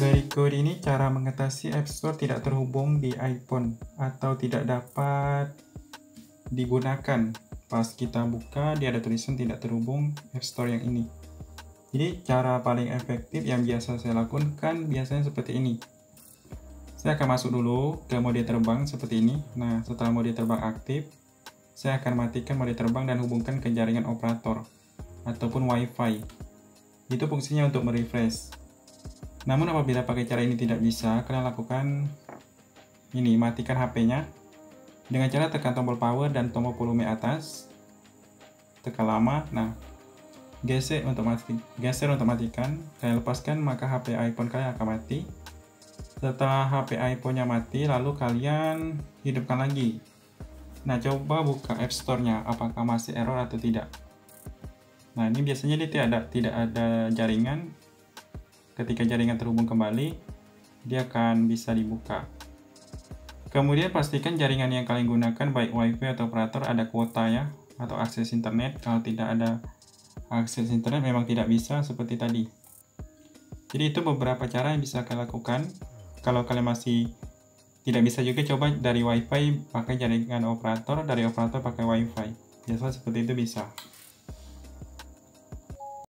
Berikut ini cara mengatasi App Store tidak terhubung di iPhone atau tidak dapat digunakan. Pas kita buka, dia ada tulisan tidak terhubung App Store yang ini. Jadi cara paling efektif yang biasa saya lakukan biasanya seperti ini. Saya akan masuk dulu ke mode terbang seperti ini. Nah, setelah mode terbang aktif, saya akan matikan mode terbang dan hubungkan ke jaringan operator ataupun WiFi. Itu fungsinya untuk merefresh. Namun apabila pakai cara ini tidak bisa, kalian lakukan ini, matikan HP-nya dengan cara tekan tombol power dan tombol volume atas. Tekan lama. Nah, geser untuk mati, geser untuk matikan. Kalian lepaskan, maka HP iPhone kalian akan mati. Setelah HP iPhone-nya mati, lalu kalian hidupkan lagi. Nah, coba buka App Store-nya, apakah masih error atau tidak. Nah, ini biasanya dia tidak ada tidak ada jaringan, ketika jaringan terhubung kembali, dia akan bisa dibuka. Kemudian pastikan jaringan yang kalian gunakan baik WiFi atau operator ada kuota ya atau akses internet. Kalau tidak ada akses internet memang tidak bisa seperti tadi. Jadi itu beberapa cara yang bisa kalian lakukan. Kalau kalian masih tidak bisa juga coba dari WiFi pakai jaringan operator, dari operator pakai WiFi. Biasa seperti itu bisa.